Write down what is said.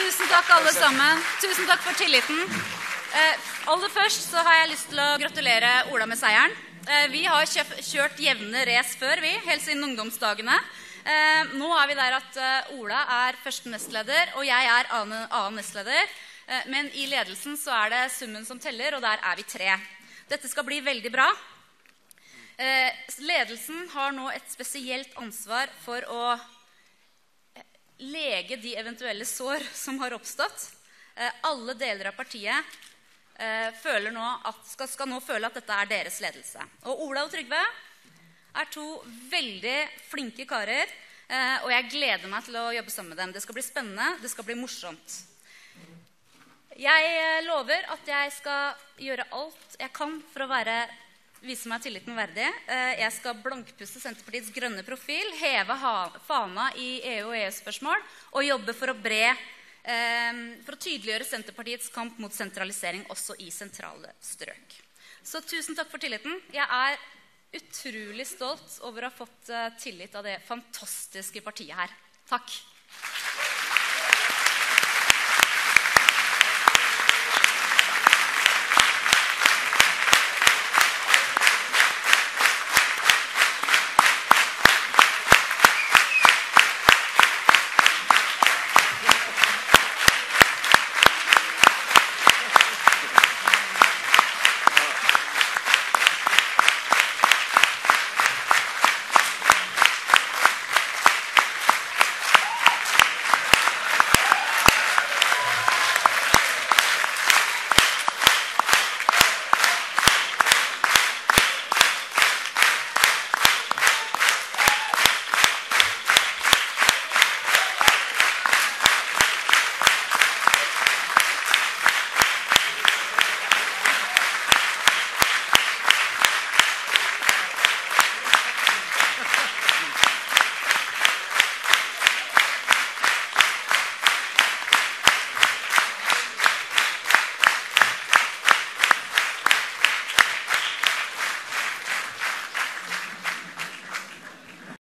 Tusen takk, alle sammen. Tusen takk for tilliten. Eh, aller først så har jeg lyst til å gratulere Ola med seieren. Eh, vi har kjørt jevne race før, vi, helt siden ungdomsdagene. Eh, nå er vi der at eh, Ola er første nestleder, og jeg er annen, annen nestleder. Eh, men i ledelsen så er det summen som teller, og der er vi tre. Dette skal bli veldig bra. Eh, ledelsen har nå et spesielt ansvar for å lege de eventuelle sår som har oppstått. Eh, alle deler av partiet eh, nå at, skal, skal, nå føle at dette er deres ledelse. Og Ola og Trygve er to veldig flinke karer. Eh, og jeg gleder meg til å jobbe sammen med dem. Det skal bli spennende, det skal bli morsomt. Jeg lover at jeg skal gjøre alt jeg kan for å være vise meg tilliten verdig. Eh, jeg skal blankpusse Senterpartiets grønne profil, heve fana i EU- og EU-spørsmål og jobbe for å, bre, eh, for å tydeliggjøre Senterpartiets kamp mot sentralisering også i sentrale strøk. Så tusen takk for tilliten. Jeg er utrolig stolt over å ha fått eh, tillit av det fantastiske partiet her. Takk.